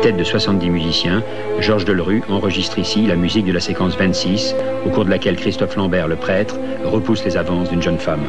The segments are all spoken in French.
tête de 70 musiciens, Georges Delerue enregistre ici la musique de la séquence 26, au cours de laquelle Christophe Lambert, le prêtre, repousse les avances d'une jeune femme.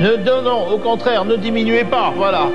Non, au contraire, ne diminuez pas, voilà.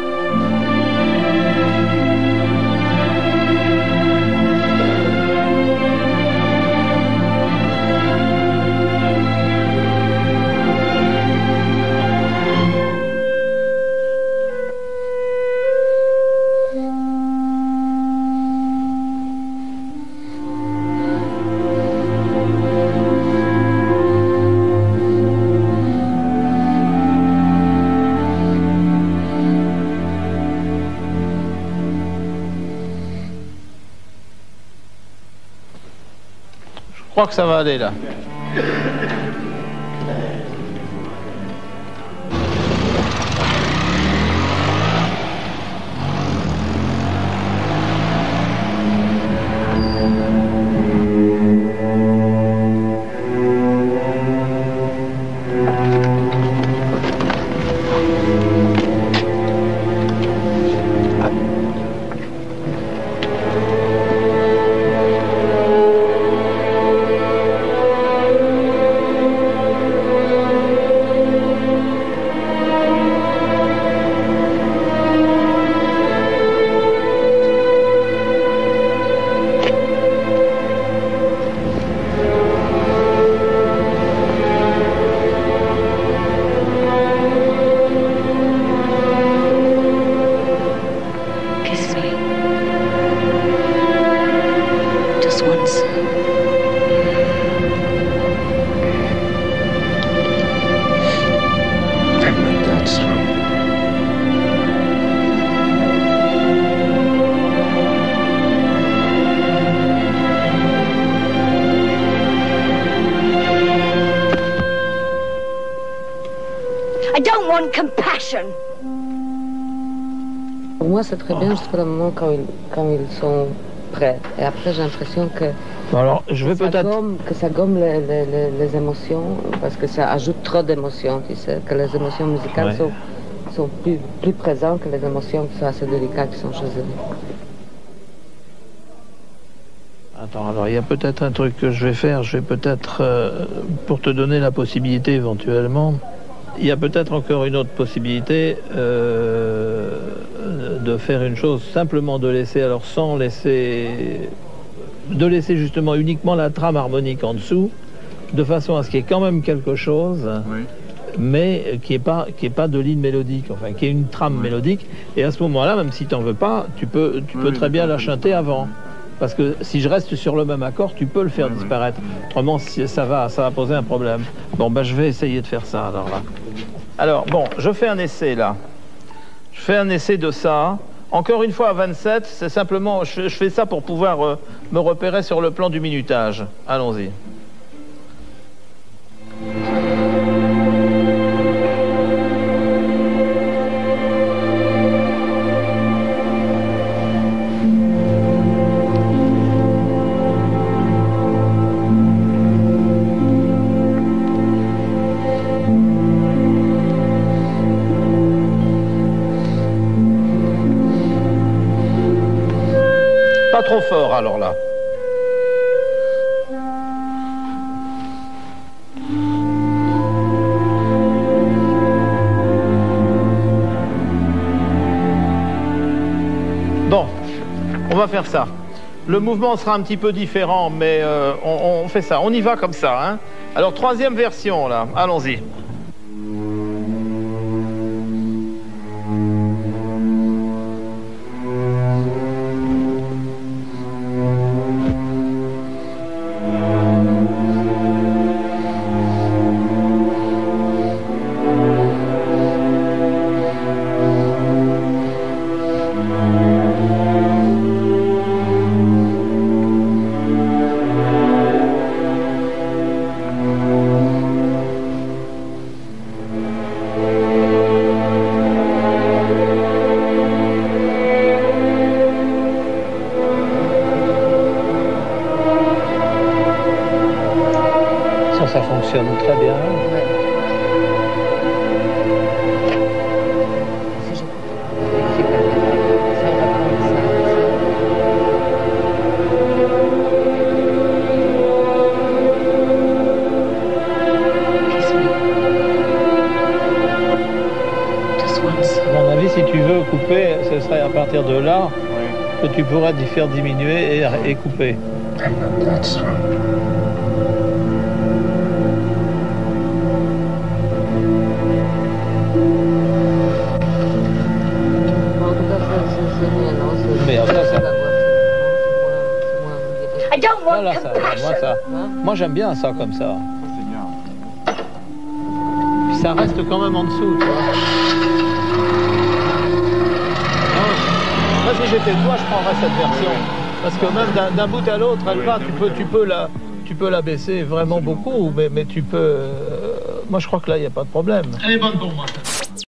Crois que ça va aller là. Pour moi, c'est très bien jusqu'au moment quand ils, quand ils sont prêts. Et après, j'ai l'impression que, alors, je vais peut-être... que ça gomme les, les, les, émotions, parce que ça ajoute trop d'émotions, tu sais, que les émotions musicales sont, sont plus, plus présentes que les émotions qui sont assez délicates, qui sont chez eux. Attends, alors il y a peut-être un truc que je vais faire. Je vais peut-être, euh, pour te donner la possibilité éventuellement, il y a peut-être encore une autre possibilité euh, de faire une chose, simplement de laisser, alors sans laisser, de laisser justement uniquement la trame harmonique en dessous, de façon à ce qu'il y ait quand même quelque chose, mais qui n'est pas, qui est pas de ligne mélodique, enfin qui est une trame mélodique. Et à ce moment-là, même si tu n'en veux pas, tu peux, tu peux très bien la chanter avant. Parce que si je reste sur le même accord, tu peux le faire disparaître. Autrement, ça va, ça va poser un problème. Bon, ben, je vais essayer de faire ça alors là. Alors, bon, je fais un essai là. Je fais un essai de ça. Encore une fois à 27, c'est simplement, je, fais ça pour pouvoir euh, me repérer sur le plan du minutage. Allons-y. Trop fort alors là. Bon, on va faire ça. Le mouvement sera un petit peu différent, mais euh, on, fait ça. On y va comme ça. Hein. Alors, troisième version, là. Allons-y. Fonctionne très bien. Si tu veux couper, ce serait à partir de là que tu pourras d'y faire diminuer et couper. I don't want Voilà, ça, moi, ça, Hein moi j'aime bien ça comme ça. C'est bien. Puis ça reste quand même en dessous, tu vois. Moi, si j'étais toi, je prendrais cette version. Parce que même d'un- d'un bout à l'autre, elle va, tu peux, tu, peux la, tu peux la baisser vraiment beaucoup, mais, mais tu peux... euh, moi, je crois que là, il n'y a pas de problème. Elle est bonne pour moi.